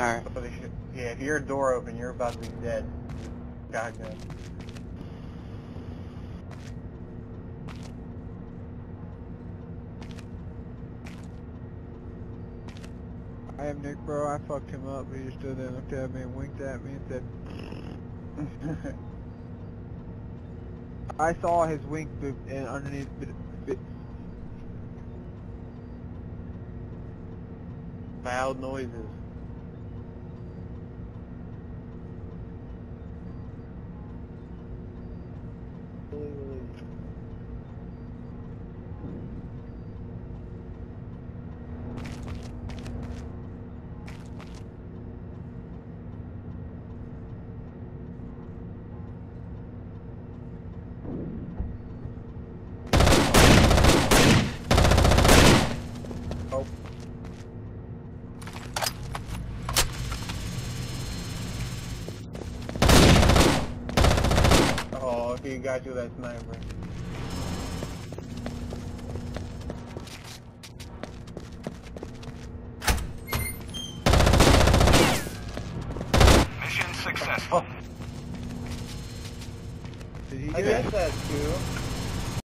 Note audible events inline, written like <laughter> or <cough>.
Alright. Yeah, if you're a door open, you're about to be dead. God no. I am Nick, bro. I fucked him up. He just stood there and looked at me and winked at me and said, <laughs> I saw his wink and underneath Loud noises. He got you that sniper. Mission successful. Did he I get that guess that's two.